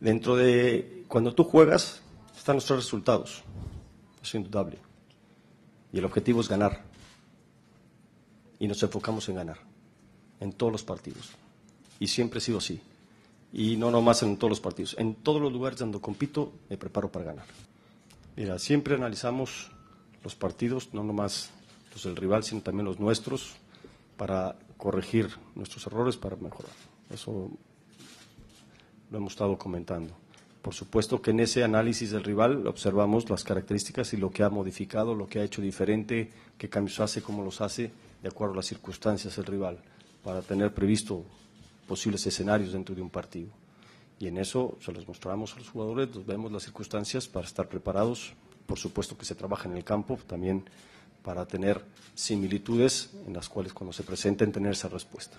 Dentro de cuando tú juegas, están los tres resultados. Es indudable. Y el objetivo es ganar. Y nos enfocamos en ganar. En todos los partidos. Y siempre he sido así. Y no nomás en todos los partidos. En todos los lugares donde compito, me preparo para ganar. Mira, siempre analizamos los partidos, no nomás los del rival, sino también los nuestros, para corregir nuestros errores, para mejorar. Eso lo hemos estado comentando. Por supuesto que en ese análisis del rival observamos las características y lo que ha modificado, lo que ha hecho diferente, qué cambios hace, cómo los hace, de acuerdo a las circunstancias del rival, para tener previsto posibles escenarios dentro de un partido. Y en eso se los mostramos a los jugadores, nos vemos las circunstancias para estar preparados. Por supuesto que se trabaja en el campo también para tener similitudes en las cuales cuando se presenten tener esa respuesta.